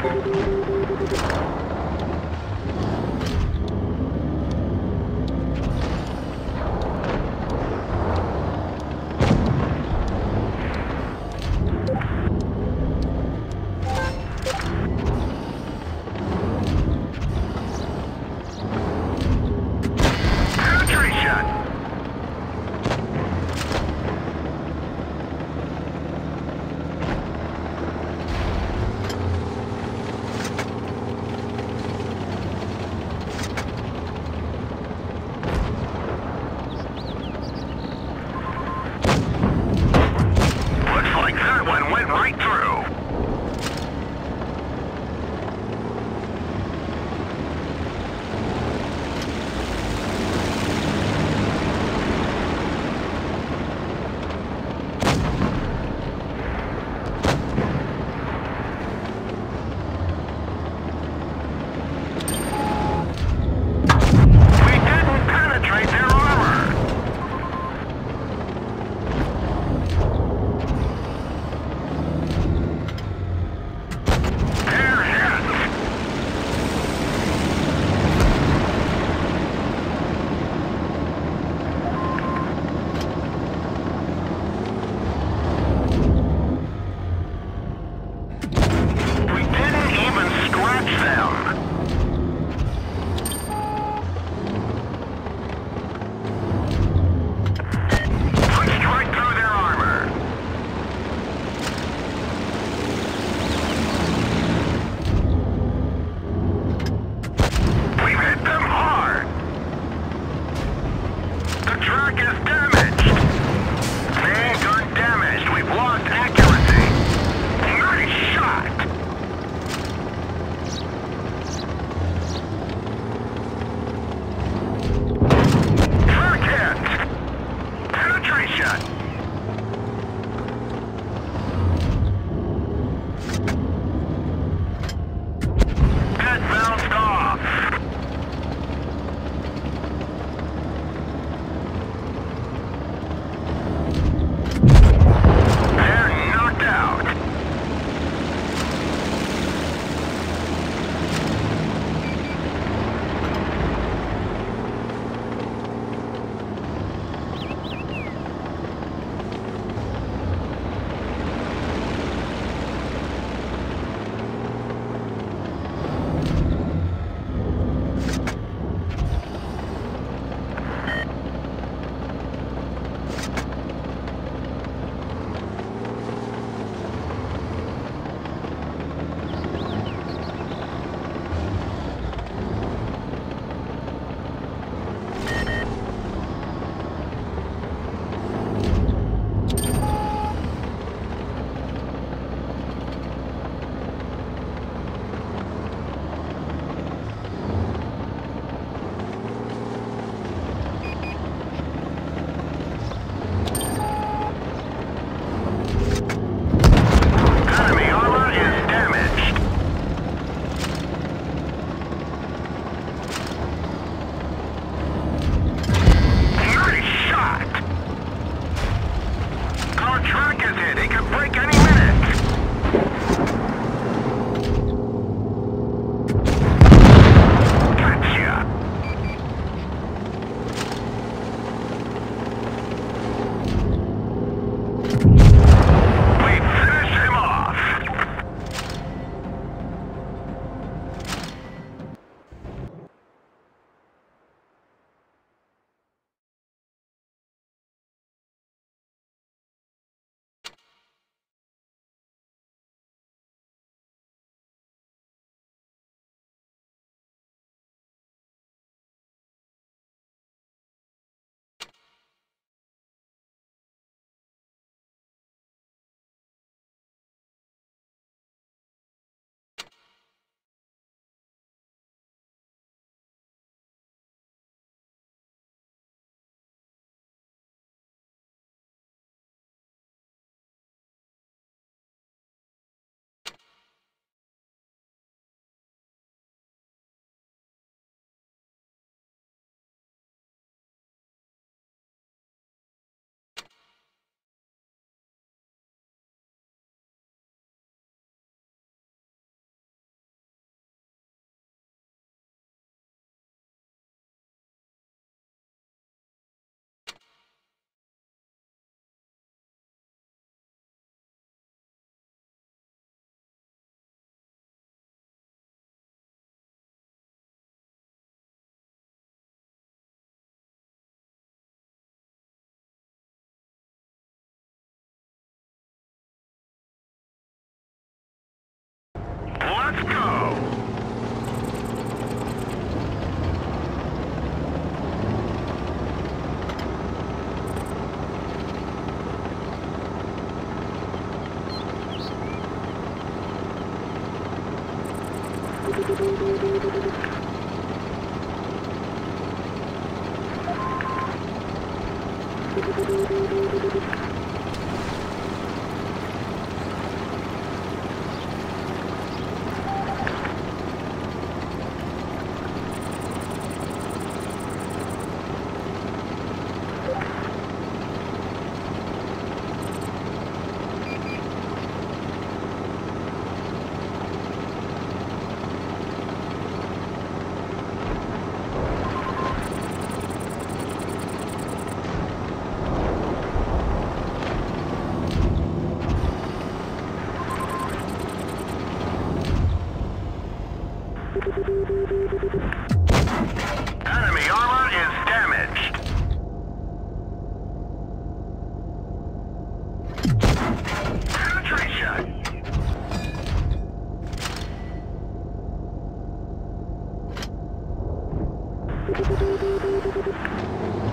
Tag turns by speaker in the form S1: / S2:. S1: Thank you. どどどどどどど。どどどどどど。